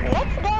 Let's go!